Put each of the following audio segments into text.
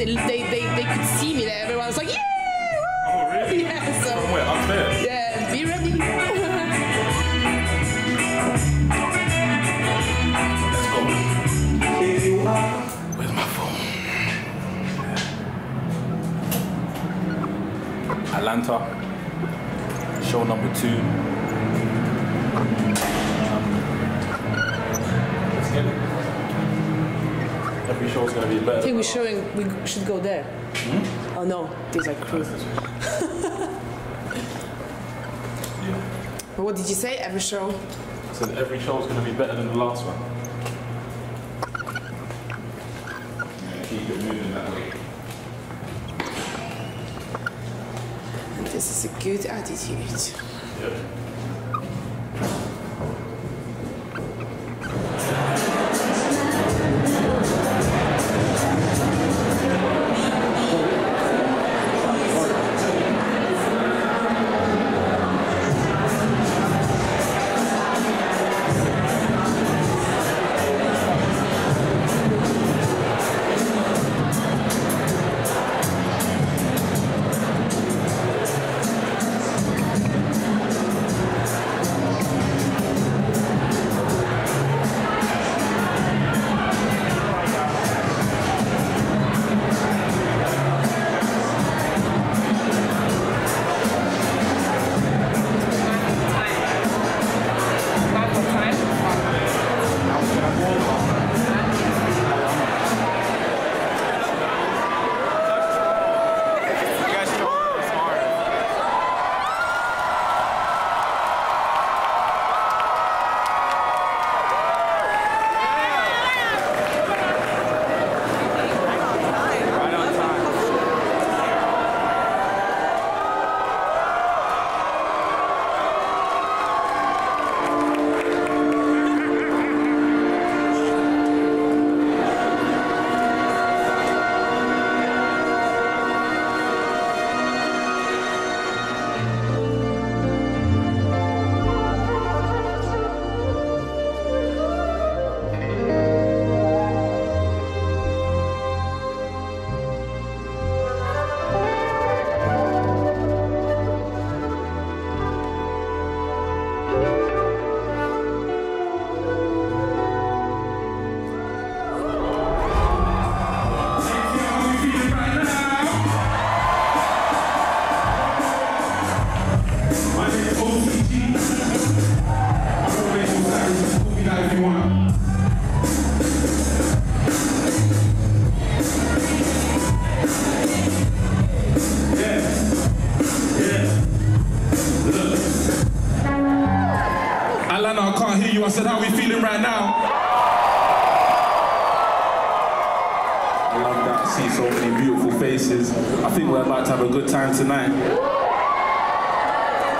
and then, then they, they, they could see me there. Everyone was like, "Yeah!" Oh, really? Yeah. So From where? Upstairs? yeah, be ready. Let's go. If you are Where's my phone? Atlanta, show number two. Let's get it. Every show's gonna be better. I think we're showing. We should go there. Hmm? Oh no, these are crew. Yeah. What did you say? Every show. So every show is gonna be better than the last one. Yeah, keep it moving that way. And this is a good attitude. Yeah. Right now? I love that. See so many beautiful faces. I think we're about to have a good time tonight.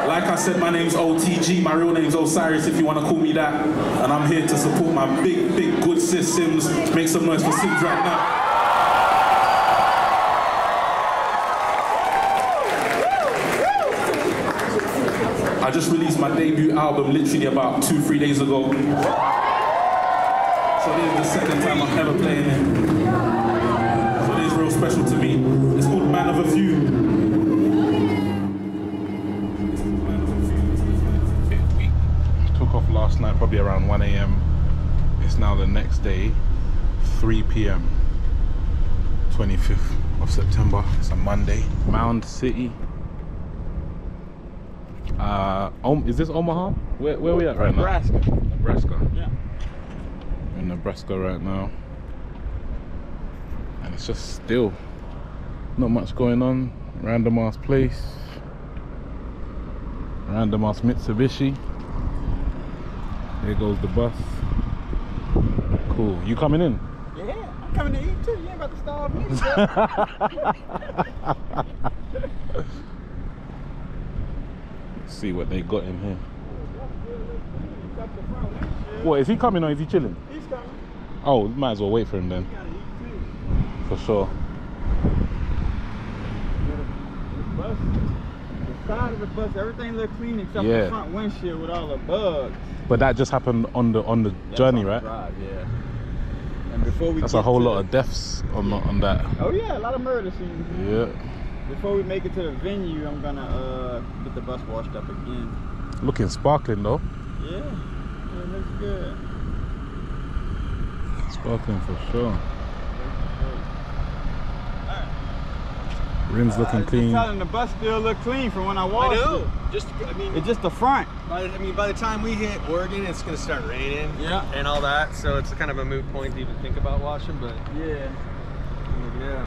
Like I said, my name's OTG, my real name's Osiris if you want to call me that. And I'm here to support my big, big, good sis Simz. Make some noise for Simz right now. I just released my debut album literally about two, three days ago. So this is the second time I'm ever playing it. So this is real special to me. It's called Man of a Few. Took off last night, probably around 1 a.m. It's now the next day, 3 p.m. 25th of September. It's a Monday. Mound City. Uh, Om- is this Omaha? Where, where are we at right Nebraska. now? Nebraska. Yeah. Nebraska right now. And it's just still not much going on. Random ass place. Random ass Mitsubishi. There goes the bus. Cool. You coming in? Yeah. I'm coming to eat too. You ain't about to starve me. See what they got in here. Oh, the. What, is he coming or is he chilling? Oh, might as well wait for him then, You gotta eat too. for sure. The bus, the side of the bus, everything looked clean except Yeah. the front windshield with all the bugs. But that just happened on the on the That's journey, on the right? Drive, yeah. And before we That's a whole lot the- of deaths on on that. Oh yeah, a lot of murder scenes. Yeah. Before we make it to the venue, I'm gonna uh, get the bus washed up again. Looking sparkling though. Yeah, yeah, it looks good. Sparkling for sure. Rims I looking was clean. Just telling the bus still look clean from when I washed I know. Just, I mean, It's just the front. by the, I mean, by the time we hit Oregon, it's gonna start raining. Yeah. And all that, so it's kind of a moot point to even think about washing. But Yeah. yeah,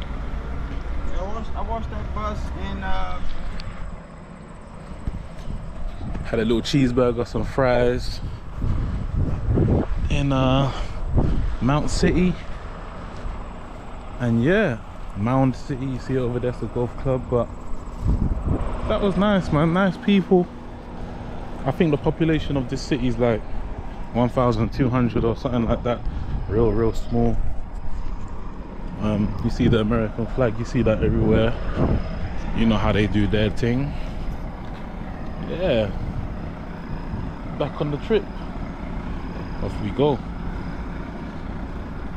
I washed, I washed that bus in uh, Had a little cheeseburger, some fries and uh, Mount City. And yeah, Mound City, you see over there's a golf club, but that was nice, man. Nice people. I think the population of this city is like 1,200 or something like that. Real, real small. Um, you see the American flag, you see that everywhere. You know how they do their thing. Yeah. Back on the trip. Off we go.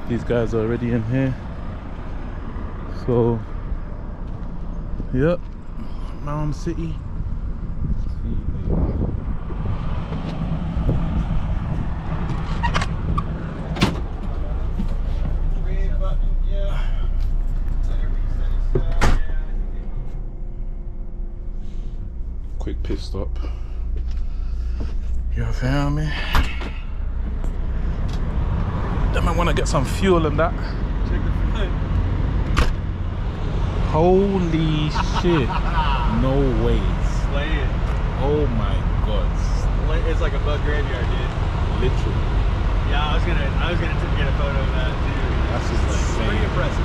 These guys are already in here. So, yep, Mound City. Quick pit stop. you found me? Then I want to get some fuel and that. Check the. Holy shit. No way. slay it. Oh my god. Slay- It's like a bug graveyard, dude. Literally. Yeah, I was gonna, I was gonna get a photo of that dude. That's It's insane. Pretty impressive.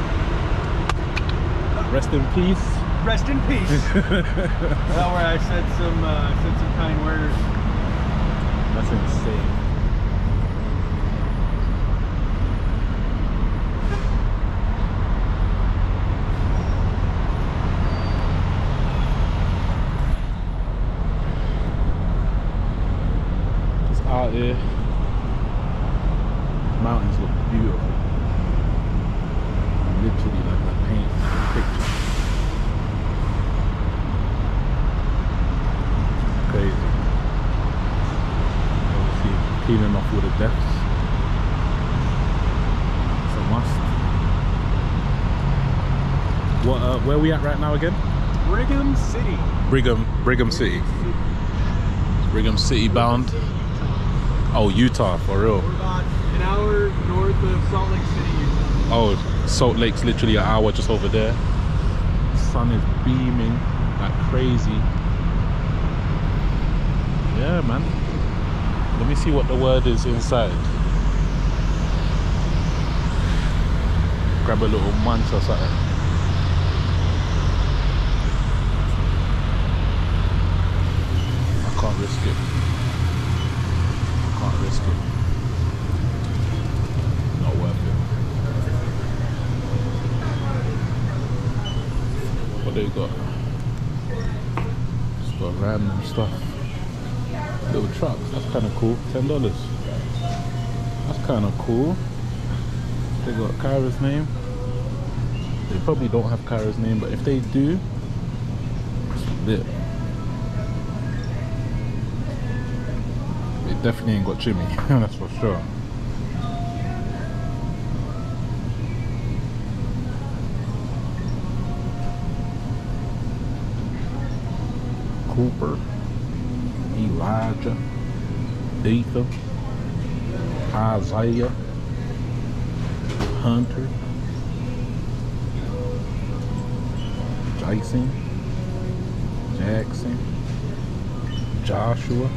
Rest in peace. Rest in peace. well, where I said some, uh, said some kind words. That's insane. Just out here. Mountains look beautiful. Literally like a paint picture. Crazy. Obviously, cleaning off all the deaths. It's a must. What? Uh, where are we at right now again? Brigham City. Brigham, Brigham City. Brigham City bound. Oh, Utah, for real. We're about an hour north of Salt Lake City, Utah. Oh, Salt Lake's literally an hour just over there. The Sun is beaming like crazy. Yeah, man. Let me see what the word is inside. Grab a little munch or something. I can't risk it. I can't risk it. Not worth it. What they got? Just got random stuff. Trucks, that's kind of cool. Ten dollars. That's kind of cool. They got Kyra's name. They probably don't have Kyra's name, but if they do, it's lit. They definitely ain't got Jimmy, that's for sure. Cooper, Elijah, Ethan, Isaiah, Hunter, Jason, Jackson, Joshua,